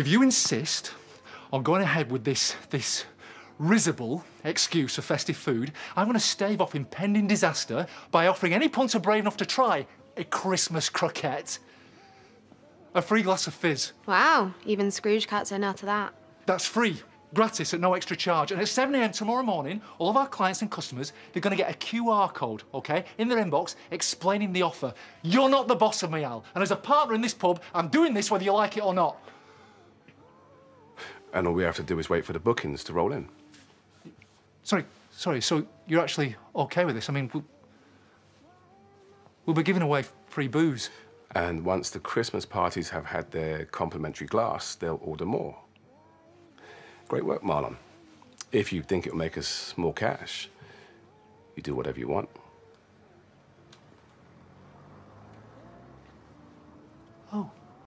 If you insist on going ahead with this, this risible excuse of festive food, I'm going to stave off impending disaster by offering any punter brave enough to try a Christmas croquette. A free glass of fizz. Wow, even Scrooge can't say no to that. That's free, gratis, at no extra charge. And at 7 a.m. tomorrow morning, all of our clients and customers, they're going to get a QR code, OK, in their inbox explaining the offer. You're not the boss of me, Al. And as a partner in this pub, I'm doing this whether you like it or not and all we have to do is wait for the bookings to roll in. Sorry, sorry, so you're actually okay with this? I mean, we'll, we'll be giving away free booze. And once the Christmas parties have had their complimentary glass, they'll order more. Great work, Marlon. If you think it'll make us more cash, you do whatever you want. Oh.